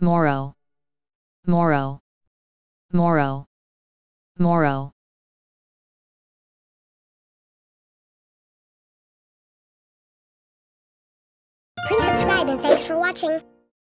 Moro. Moro. Moro. Moro. Please subscribe and thanks for watching.